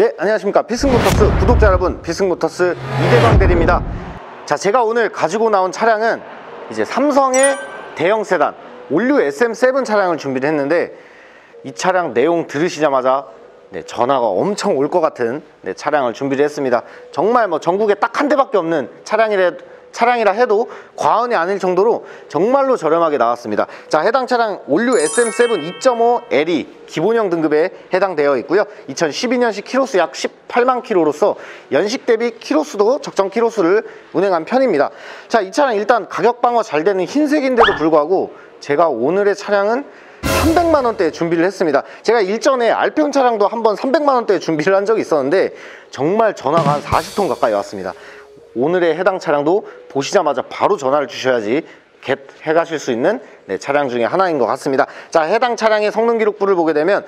네, 안녕하십니까. 피승모터스 구독자 여러분, 피승모터스 이대광 대리입니다. 자, 제가 오늘 가지고 나온 차량은 이제 삼성의 대형 세단, All New SM7 차량을 준비를 했는데 이 차량 내용 들으시자마자 네, 전화가 엄청 올 것 같은 네, 차량을 준비를 했습니다. 정말 뭐 전국에 딱 한 대밖에 없는 차량이라 차량이라 해도 과언이 아닐 정도로 정말로 저렴하게 나왔습니다. 자, 해당 차량 All New SM7 2.5 LE 기본형 등급에 해당되어 있고요. 2012년식 키로수 약 18만 킬로로서 연식 대비 키로수도 적정 키로수를 운행한 편입니다. 자, 이 차량 일단 가격 방어 잘 되는 흰색인데도 불구하고 제가 오늘의 차량은 300만 원대에 준비를 했습니다. 제가 일전에 알평 차량도 한번 300만 원대에 준비를 한 적이 있었는데 정말 전화가 한 40통 가까이 왔습니다. 오늘의 해당 차량도 보시자마자 바로 전화를 주셔야지 겟 해가실 수 있는 네, 차량 중에 하나인 것 같습니다. 자, 해당 차량의 성능 기록부를 보게 되면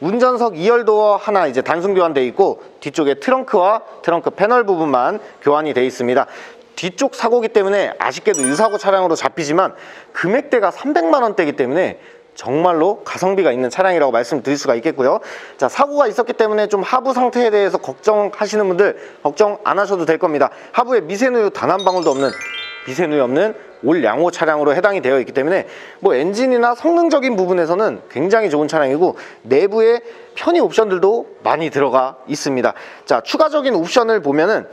운전석 2열도어 하나 이제 단순 교환되어 있고 뒤쪽에 트렁크와 트렁크 패널 부분만 교환이 되어 있습니다. 뒤쪽 사고기 때문에 아쉽게도 유사고 차량으로 잡히지만 금액대가 300만 원대이기 때문에 정말로 가성비가 있는 차량이라고 말씀드릴 수가 있겠고요. 자 사고가 있었기 때문에 좀 하부 상태에 대해서 걱정하시는 분들 걱정 안 하셔도 될 겁니다. 하부에 미세누유 단 한 방울도 없는 미세누유 없는 올 양호 차량으로 해당이 되어 있기 때문에 뭐 엔진이나 성능적인 부분에서는 굉장히 좋은 차량이고 내부에 편의 옵션들도 많이 들어가 있습니다. 자 추가적인 옵션을 보면은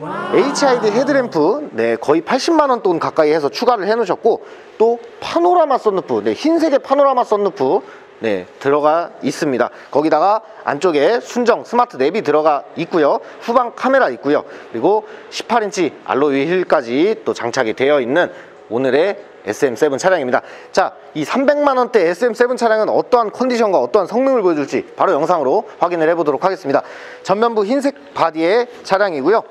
HID 헤드램프 네, 거의 80만 원 돈 가까이 해서 추가를 해 놓으셨고 또 파노라마 썬루프 네, 흰색의 파노라마 썬루프 네, 들어가 있습니다. 거기다가 안쪽에 순정 스마트 랩이 들어가 있고요. 후방 카메라 있고요. 그리고 18인치 alloy 휠까지 또 장착이 되어 있는 오늘의 SM7 차량입니다. 자, 이 300만원대 SM7 차량은 어떠한 컨디션과 어떠한 성능을 보여줄지 바로 영상으로 확인을 해보도록 하겠습니다. 전면부 흰색 바디의 차량이고요.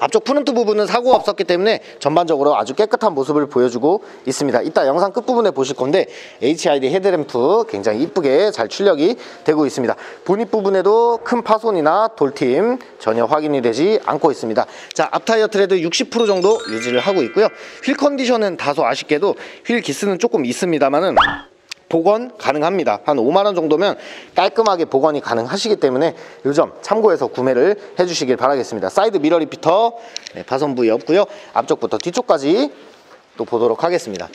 앞쪽 프론트 부분은 사고가 없었기 때문에 전반적으로 아주 깨끗한 모습을 보여주고 있습니다. 이따 영상 끝부분에 보실 건데 HID 헤드램프 굉장히 이쁘게 잘 출력이 되고 있습니다. 보닛 부분에도 큰 파손이나 돌튐 전혀 확인이 되지 않고 있습니다. 자 앞타이어 트레드 60% 정도 유지를 하고 있고요. 휠 컨디션은 다소 아쉽게도 휠 기스는 조금 있습니다만은 복원 가능합니다. 한 5만 원 정도면 깔끔하게 복원이 가능하시기 때문에 이점 참고해서 구매를 해주시길 바라겠습니다. 사이드 미러 repeater 네, 파손 부위 없고요. 앞쪽부터 뒤쪽까지 또 보도록 하겠습니다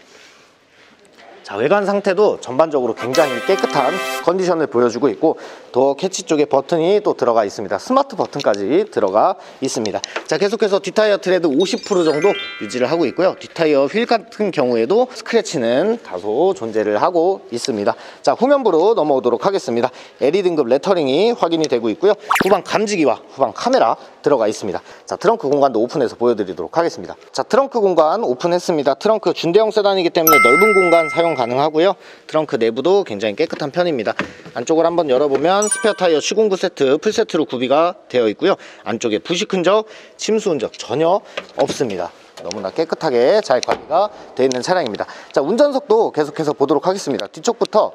자 외관 상태도 전반적으로 굉장히 깨끗한 컨디션을 보여주고 있고 도어 캐치 쪽에 버튼이 또 들어가 있습니다. 스마트 버튼까지 들어가 있습니다. 자 계속해서 뒷타이어 트레드 50% 정도 유지를 하고 있고요. 뒷타이어 휠 같은 경우에도 스크래치는 다소 존재를 하고 있습니다. 자 후면부로 넘어오도록 하겠습니다. LED 등급 레터링이 확인이 되고 있고요. 후방 감지기와 후방 카메라 들어가 있습니다. 자 트렁크 공간도 오픈해서 보여드리도록 하겠습니다. 자 트렁크 공간 오픈했습니다. 트렁크 준대형 세단이기 때문에 넓은 공간 사용 가능하고요. 트렁크 내부도 굉장히 깨끗한 편입니다. 안쪽을 한번 열어보면 스페어 타이어 시공구 세트 풀세트로 구비가 되어 있고요. 안쪽에 부식 흔적 침수 흔적 전혀 없습니다. 너무나 깨끗하게 잘 관리가 되어 있는 차량입니다. 자 운전석도 계속해서 보도록 하겠습니다. 뒤쪽부터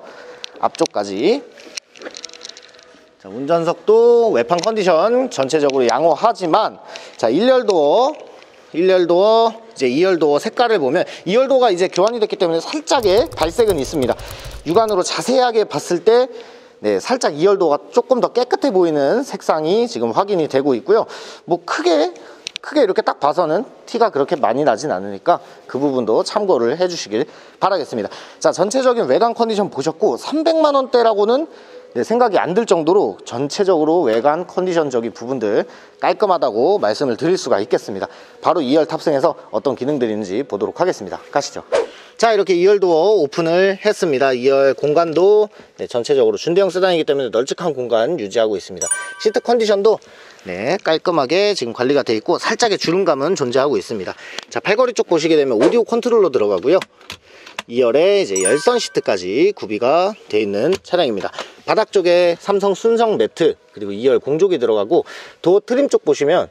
앞쪽까지. 자, 운전석도 외판 컨디션 전체적으로 양호하지만 자 1열도어 1열도어 이제 2열도어 색깔을 보면 2열도가 이제 교환이 됐기 때문에 살짝의 발색은 있습니다. 육안으로 자세하게 봤을 때 네, 살짝 2열도가 조금 더 깨끗해 보이는 색상이 지금 확인이 되고 있고요. 뭐 크게 크게 이렇게 딱 봐서는 티가 그렇게 많이 나진 않으니까 그 부분도 참고를 해주시길 바라겠습니다. 자 전체적인 외관 컨디션 보셨고 300만원대라고는 네, 생각이 안 들 정도로 전체적으로 외관 컨디션적인 부분들 깔끔하다고 말씀을 드릴 수가 있겠습니다. 바로 2열 탑승해서 어떤 기능들이 있는지 보도록 하겠습니다. 가시죠. 자 이렇게 2열 도어 오픈을 했습니다. 2열 공간도 네, 전체적으로 준대형 세단이기 때문에 널찍한 공간 유지하고 있습니다. 시트 컨디션도 네 깔끔하게 지금 관리가 되어 있고 살짝의 주름감은 존재하고 있습니다. 자 팔걸이 쪽 보시게 되면 오디오 컨트롤러 들어가고요 2열에 이제 열선 시트까지 구비가 되어 있는 차량입니다. 바닥 쪽에 삼성 순정 매트 그리고 2열 공조기 들어가고 도어 트림 쪽 보시면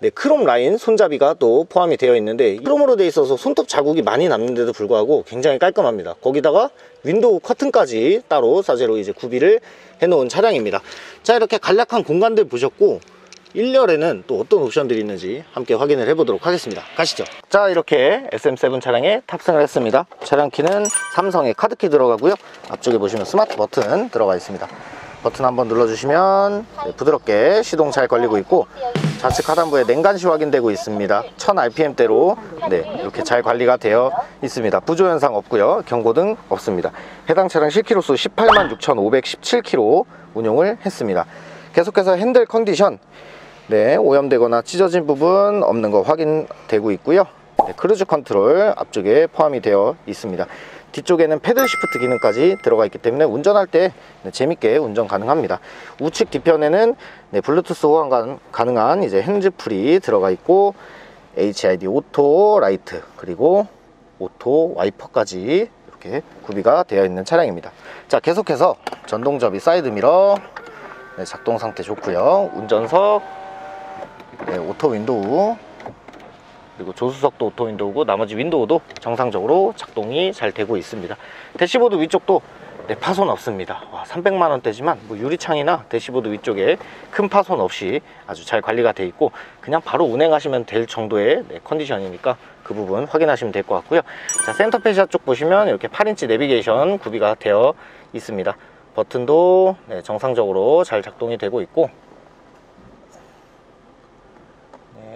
네, 크롬 라인 손잡이가 또 포함이 되어 있는데 크롬으로 되어 있어서 손톱 자국이 많이 남는데도 불구하고 굉장히 깔끔합니다. 거기다가 윈도우 커튼까지 따로 사제로 이제 구비를 해 놓은 차량입니다. 자 이렇게 간략한 공간들 보셨고 1열에는 또 어떤 옵션들이 있는지 함께 확인을 해보도록 하겠습니다. 가시죠. 자 이렇게 SM7 차량에 탑승을 했습니다. 차량 키는 삼성의 카드키 들어가고요. 앞쪽에 보시면 스마트 버튼 들어가 있습니다. 버튼 한번 눌러주시면 네, 부드럽게 시동 잘 걸리고 있고 좌측 하단부에 냉간시 확인되고 있습니다. 1000rpm대로 네, 이렇게 잘 관리가 되어 있습니다. 부조 현상 없고요. 경고등 없습니다. 해당 차량 실키로수 18만 6,517km 운용을 했습니다. 계속해서 핸들 컨디션 네, 오염되거나 찢어진 부분 없는 거 확인되고 있고요. 네, 크루즈 컨트롤 앞쪽에 포함이 되어 있습니다. 뒤쪽에는 paddle shift 기능까지 들어가 있기 때문에 운전할 때 네, 재밌게 운전 가능합니다. 우측 뒤편에는 네, 블루투스 호환 가능한 이제 핸즈프리 들어가 있고 HID 오토 라이트 그리고 오토 와이퍼까지 이렇게 구비가 되어 있는 차량입니다. 자 계속해서 전동접이 사이드미러 네, 작동 상태 좋고요. 운전석 네, 오토 윈도우. 그리고 조수석도 오토 윈도우고 나머지 윈도우도 정상적으로 작동이 잘 되고 있습니다. 대시보드 위쪽도 네, 파손 없습니다. 와, 300만 원대지만 뭐 유리창이나 대시보드 위쪽에 큰 파손 없이 아주 잘 관리가 돼 있고 그냥 바로 운행하시면 될 정도의 네, 컨디션이니까 그 부분 확인하시면 될 것 같고요. 자 센터페시아 쪽 보시면 이렇게 8인치 내비게이션 구비가 되어 있습니다. 버튼도 네, 정상적으로 잘 작동이 되고 있고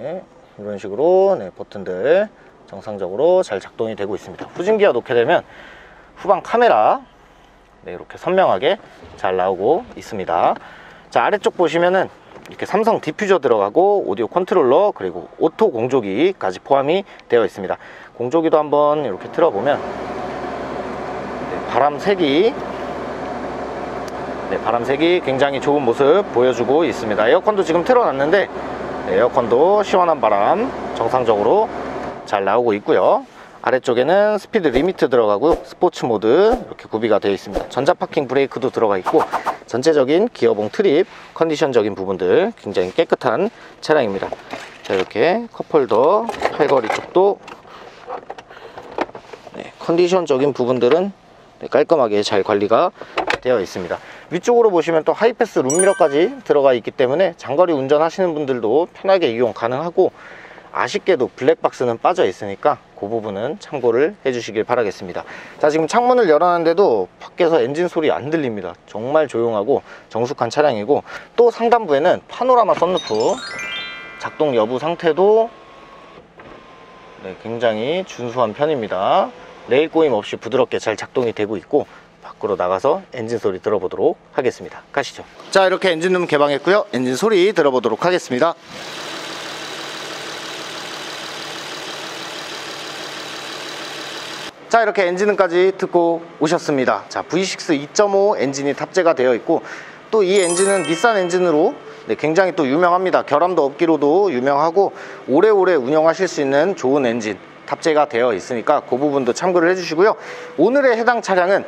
네, 이런 식으로 네, 버튼들 정상적으로 잘 작동이 되고 있습니다. 후진기어 놓게 되면 후방 카메라 네, 이렇게 선명하게 잘 나오고 있습니다. 자 아래쪽 보시면은 이렇게 삼성 디퓨저 들어가고 오디오 컨트롤러 그리고 오토 공조기까지 포함이 되어 있습니다. 공조기도 한번 이렇게 틀어보면 네, 바람 세기 네, 바람 세기 굉장히 좋은 모습 보여주고 있습니다. 에어컨도 지금 틀어놨는데 네, 에어컨도 시원한 바람 정상적으로 잘 나오고 있고요. 아래쪽에는 speed limit 들어가고 스포츠 모드 이렇게 구비가 되어 있습니다. 전자 파킹 브레이크도 들어가 있고 전체적인 기어봉 트림 컨디션적인 부분들 굉장히 깨끗한 차량입니다. 자 이렇게 컵홀더 팔걸이 쪽도 네, 컨디션적인 부분들은 네, 깔끔하게 잘 관리가 되어 있습니다 위쪽으로 보시면 또 하이패스 룸미러까지 들어가 있기 때문에 장거리 운전하시는 분들도 편하게 이용 가능하고 아쉽게도 블랙박스는 빠져 있으니까 그 부분은 참고를 해주시길 바라겠습니다. 자 지금 창문을 열어놨는데도 밖에서 엔진 소리 안 들립니다. 정말 조용하고 정숙한 차량이고 또 상단부에는 파노라마 썬루프 작동 여부 상태도 네, 굉장히 준수한 편입니다. 레일 꼬임 없이 부드럽게 잘 작동이 되고 있고 밖으로 나가서 엔진 소리 들어보도록 하겠습니다. 가시죠. 자 이렇게 엔진룸 개방했고요. 엔진 소리 들어보도록 하겠습니다. 자 이렇게 엔진음까지 듣고 오셨습니다. 자 V6 2.5 엔진이 탑재가 되어 있고 또 이 엔진은 닛산 엔진으로 네, 굉장히 또 유명합니다. 결함도 없기로도 유명하고 오래오래 운행하실 수 있는 좋은 엔진 탑재가 되어 있으니까 그 부분도 참고를 해주시고요. 오늘의 해당 차량은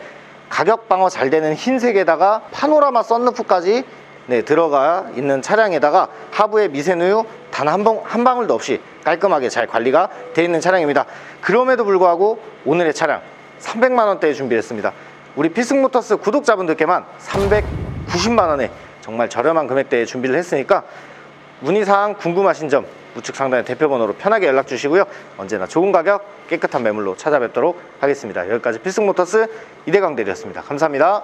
가격 방어 잘 되는 흰색에다가 파노라마 썬루프까지 네, 들어가 있는 차량에다가 하부에 미세누유 단 한 한 방울도 없이 깔끔하게 잘 관리가 되어 있는 차량입니다. 그럼에도 불구하고 오늘의 차량 300만원대에 준비했습니다. 우리 필승모터스 구독자분들께만 390만원에 정말 저렴한 금액대에 준비를 했으니까 문의사항 궁금하신 점 우측 상단의 대표번호로 편하게 연락 주시고요. 언제나 좋은 가격 깨끗한 매물로 찾아뵙도록 하겠습니다. 여기까지 필승모터스 이대강 대리였습니다. 감사합니다